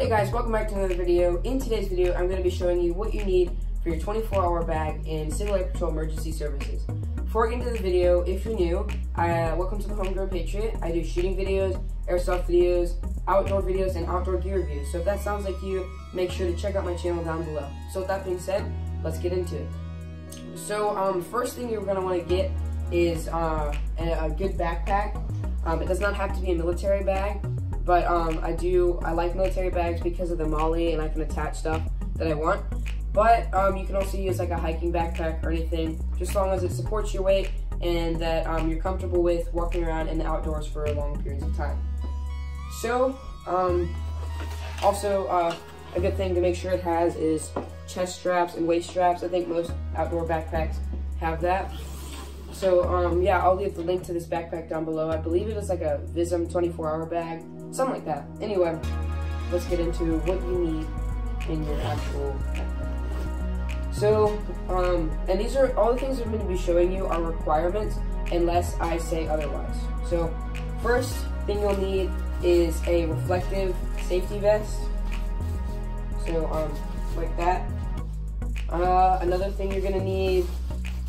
Hey guys, welcome back to another video. In today's video, I'm going to be showing you what you need for your 24-hour bag in Civil Air Patrol Emergency Services. Before I get into the video, if you're new, uh, welcome to the Homegrown Patriot. I do shooting videos, airsoft videos, outdoor videos, and outdoor gear reviews. So if that sounds like you, make sure to check out my channel down below. So with that being said, let's get into it. So um, first thing you're going to want to get is uh, a, good backpack. Um, it does not have to be a military bag. But um, I do, I like military bags because of the MOLLE and I can attach stuff that I want. But um, you can also use like a hiking backpack or anything, just as long as it supports your weight and that um, you're comfortable with walking around in the outdoors for long periods of time. So, um, also uh, a good thing to make sure it has is chest straps and waist straps. I think most outdoor backpacks have that. So um, yeah, I'll leave the link to this backpack down below. I believe it is like a VISM 24 hour bag, something like that. Anyway, let's get into what you need in your actual. So, um, and these are all the things I'm going to be showing you are requirements unless I say otherwise. So, first thing you'll need is a reflective safety vest. So, um, like that. Uh, another thing you're going to need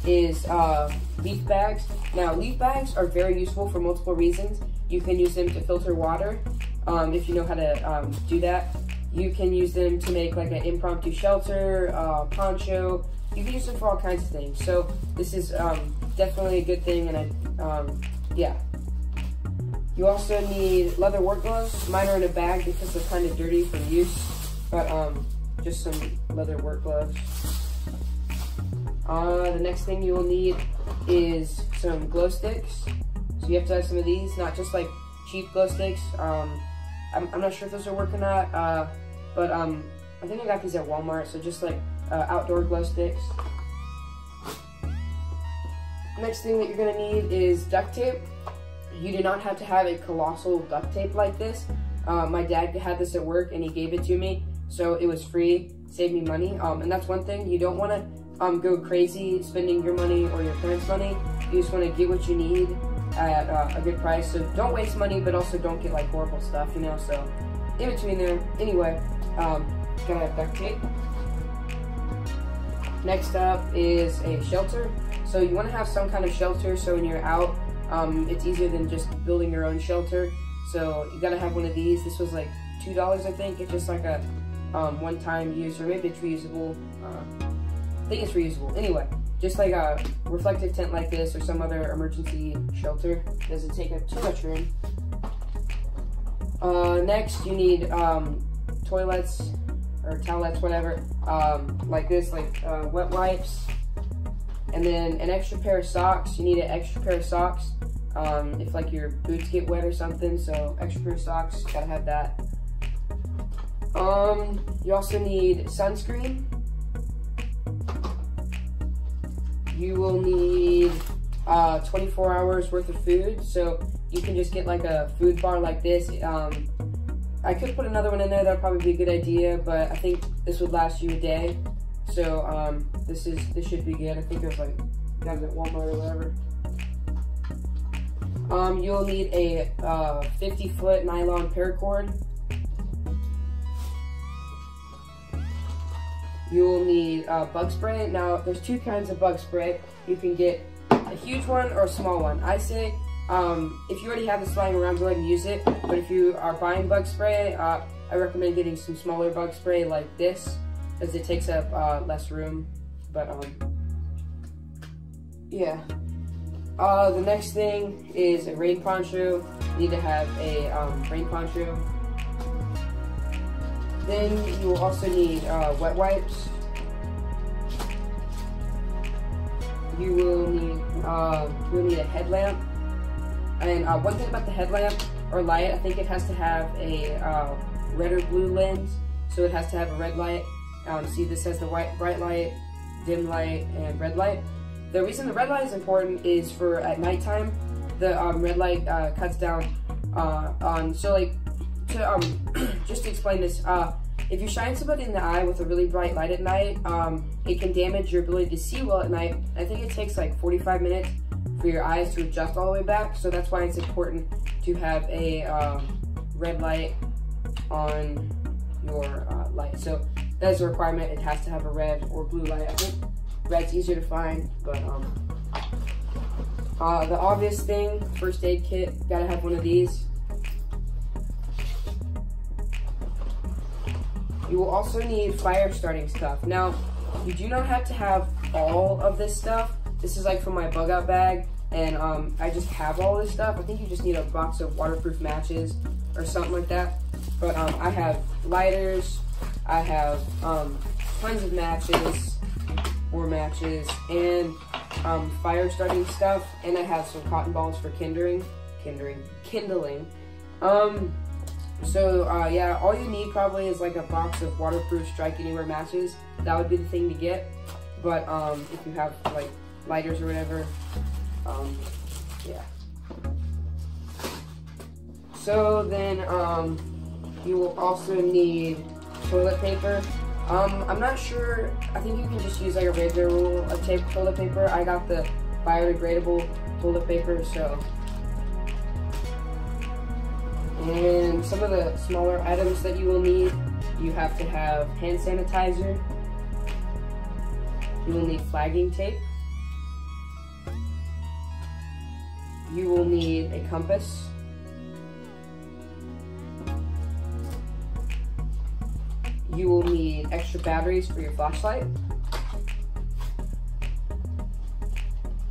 is uh, leaf bags. Now, leaf bags are very useful for multiple reasons. You can use them to filter water um, if you know how to um, do that. You can use them to make like an impromptu shelter, uh, poncho. You can use them for all kinds of things. So this is um, definitely a good thing, and I, um, yeah. You also need leather work gloves. Mine are in a bag because they're kind of dirty from use, but um, just some leather work gloves. Uh, the next thing you will need is some glow sticks. You have to have some of these, not just like cheap glow sticks. Um, I'm, I'm, not sure if those are working or not, uh, but um, I think I got these at Walmart. So just like uh, outdoor glow sticks. Next thing that you're gonna need is duct tape. You do not have to have a colossal duct tape like this. Uh, my dad had this at work and he gave it to me, so it was free, saved me money. Um, and that's one thing, you don't wanna um, go crazy spending your money or your parents' money. You just want to get what you need at uh, a good price. So don't waste money, but also don't get like horrible stuff, you know. So in between there. Anyway, um, gonna duct tape. Next up is a shelter. So you want to have some kind of shelter so when you're out, um, it's easier than just building your own shelter. So you gotta have one of these. This was like two dollars, I think. It's just like a um, one-time use, or maybe it's reusable. Uh, think it's reusable. Anyway, just like a reflective tent like this or some other emergency shelter. Doesn't take up too much room. Uh, next, you need um, toilets or towelettes, whatever, um, like this, like uh, wet wipes, and then an extra pair of socks. You need an extra pair of socks um, if like your boots get wet or something. So extra pair of socks, gotta have that. Um, you also need sunscreen. You will need uh, 24 hours worth of food. So you can just get like a food bar like this. Um, I could put another one in there. That'd probably be a good idea, but I think this would last you a day. So um, this is this should be good. I think was like it at Walmart or whatever. Um, you'll need a uh, 50 foot nylon paracord. You will need uh, bug spray. Now, there's two kinds of bug spray. You can get a huge one or a small one. I say, um, if you already have this lying around, go ahead and use it. But if you are buying bug spray, uh, I recommend getting some smaller bug spray like this, as it takes up uh, less room. But, um, yeah. Uh, the next thing is a rain poncho. You need to have a um, rain poncho. Then you will also need uh, wet wipes. You will need uh, you will need a headlamp. And uh, one thing about the headlamp or light, I think it has to have a uh, red or blue lens. So it has to have a red light. Um, see, this says the white bright light, dim light, and red light. The reason the red light is important is for at nighttime, the um, red light uh, cuts down uh, on, so like to um, just to explain this, uh, if you shine somebody in the eye with a really bright light at night, um, it can damage your ability to see well at night. I think it takes like 45 minutes for your eyes to adjust all the way back, so that's why it's important to have a um, red light on your uh, light. So that's a requirement. It has to have a red or blue light. I think red's easier to find, but um, uh, the obvious thing, first aid kit, gotta have one of these. You will also need fire starting stuff. Now, you do not have to have all of this stuff. This is like from my bug out bag, and um, I just have all this stuff. I think you just need a box of waterproof matches or something like that. But um, I have lighters, I have um, tons of matches, more matches, and um, fire starting stuff, and I have some cotton balls for kindling, kindling, kindling. So uh, yeah, all you need probably is like a box of waterproof strike anywhere matches. That would be the thing to get. But um, if you have like lighters or whatever, um, yeah. So then um, you will also need toilet paper. Um, I'm not sure, I think you can just use like a regular roll of tape toilet paper. I got the biodegradable toilet paper, so and some of the smaller items that you will need, you have to have hand sanitizer. You will need flagging tape. You will need a compass. You will need extra batteries for your flashlight.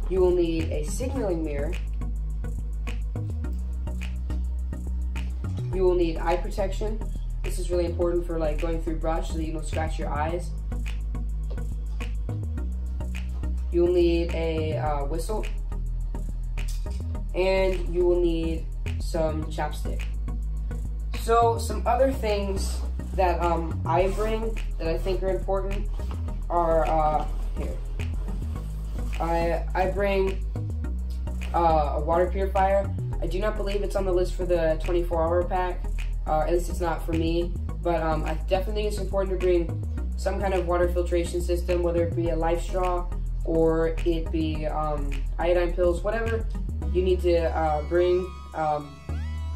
You will need a signaling mirror You will need eye protection. This is really important for like going through brush so that you don't scratch your eyes. You'll need a uh, whistle. And you will need some chapstick. So some other things that um, I bring that I think are important are, uh, here. I, I bring uh, a water purifier. I do not believe it's on the list for the 24 hour pack, uh, at least it's not for me, but um, I definitely think it's important to bring some kind of water filtration system, whether it be a LifeStraw or it be um, iodine pills, whatever you need to uh, bring. Um,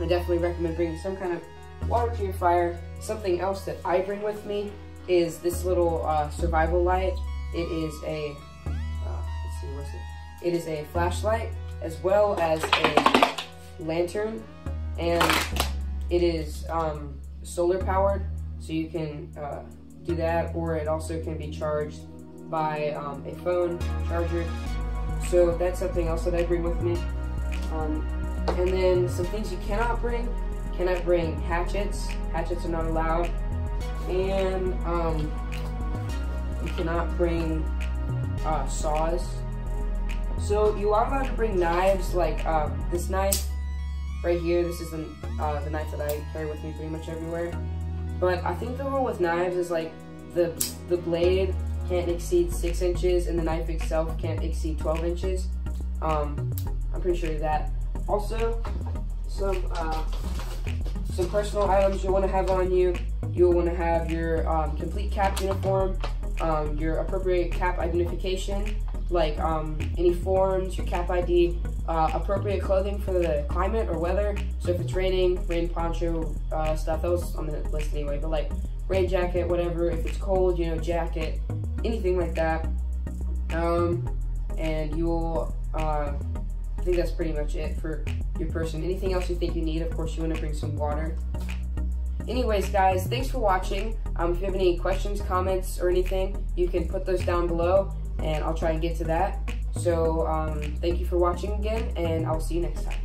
I definitely recommend bringing some kind of water purifier. Something else that I bring with me is this little uh, survival light. It is a, uh, let's see, what's it? It is a flashlight as well as a lantern, and it is um, solar powered, so you can uh, do that, or it also can be charged by um, a phone charger. So that's something else that I bring with me. Um, and then some things you cannot bring. Cannot bring hatchets. Hatchets are not allowed. And um, you cannot bring uh, saws. So you are allowed to bring knives, like uh, this knife right here. This is the, uh, the knife that I carry with me pretty much everywhere. But I think the rule with knives is like the, the blade can't exceed 6 inches and the knife itself can't exceed 12 inches. Um, I'm pretty sure of that. Also, some, uh, some personal items you'll want to have on you. You'll want to have your um, complete CAP uniform, um, your appropriate CAP identification, like um, any forms, your CAP ID, uh, appropriate clothing for the climate or weather. So if it's raining, rain poncho uh, stuff, that was on the list anyway, but like rain jacket, whatever. If it's cold, you know, jacket, anything like that. Um, and you'll, uh, I think that's pretty much it for your person. Anything else you think you need, of course, you want to bring some water. Anyways, guys, thanks for watching. Um, if you have any questions, comments, or anything, you can put those down below, and I'll try and get to that. So um, thank you for watching again, and I'll see you next time.